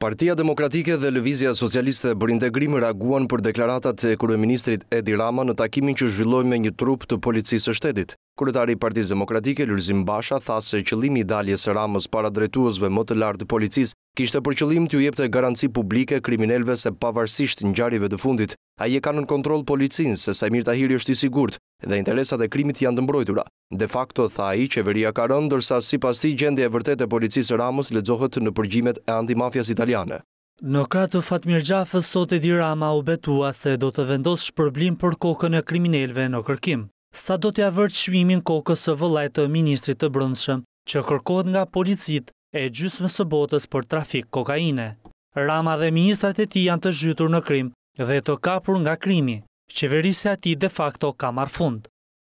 Partia Demokratike dhe Lëvizja Socialiste për Integrim reaguan për deklaratat e kryeministrit Edi Rama në takimin që zhvilloi me një trup të Policisë së Shtetit. Kryetari i Partisë Demokratike, Lulzim Basha, tha se qëllimi i daljes së Ramës para drejtuesve më të lartë të policisë kishte për qëllim t'u jepte garanci publike kriminelëve se pavarësisht ngjarjeve të fundit, ai e ka nën kontroll policinë, se Saimir Tahiri është i sigurt. dhe interesat e krimit janë të mbrojtura, de facto, tha ai, qeveria ka rënë, ndërsa sipas tij gjendja e vërtetë e policisë së Ramës lexohet në përgjimet e antimafias italiane. Në krah të Fatmir Xhafës, sot Edi Rama u betua se do të vendosë shpërblim për kokën e kriminelëve në kërkim. Sa do t'ia vërë çmimin kokës së vëllait të ministrit të Brendshëm, që kërkohet nga policitë e gjysmës së botës për trafik kokaine? Rama dhe ministrat e tij janë të zhytur në krim dhe të kapur nga krimi. Qeverisja e tij de facto ka marrë fund.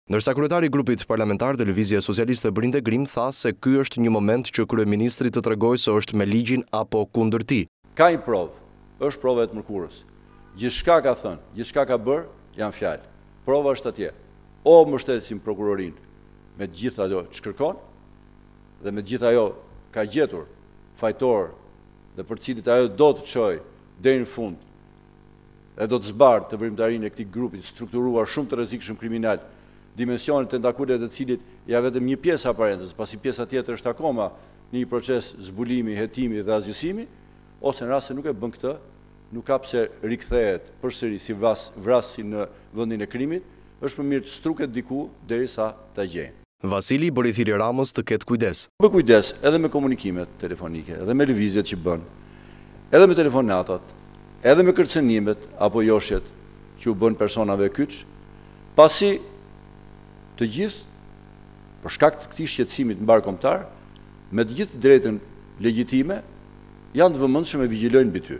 Ndërsa kryetari i grupit parlamentar të Lëvizjes Socialiste për Integrim tha se ky është një moment që kryeministri të tregojë se është me ligjin apo kundër tij. Ka një provë, është prova e të mërkurës. Gjithçka ka thënë, gjithçka ka bërë, janë fjalë. Prova është atje. O mbështesim prokurorinë me të gjitha ajo ç'kërkon dhe me të gjitha ajo ka gjetur fajtorë dhe për të cilët ajo do të çojë deri në fund dhe do të zbardhë veprimtarinë e këtij grupi të strukturuar shumë të rrezikshëm kriminal, dimensionet tentakulet e të cilit janë vetëm një pjesë aparente, pasi pjesa tjetër është akoma në një proces zbulimi, hetimi dhe asgjësimi, ose në rast se nuk e bën këtë, nuk ka pse rikthehet përsëri si vrasësi në vendin e krimit, është më mirë të struket diku derisa ta gjejnë. Vasili i bëri thirrje Ramës të ketë kujdes. Bëj kujdes edhe me komunikimet telefonike, edhe me lëvizjet që bën, edhe me telefonatat, edhe me kërcënimet apo joshjet që u bën personave kyç, pasi të gjithë, për shkak të këtij shqetësimi mbarëkombëtar, me të gjithë të drejtën legjitime, janë të vëmendshëm e vigjilojnë mbi ty.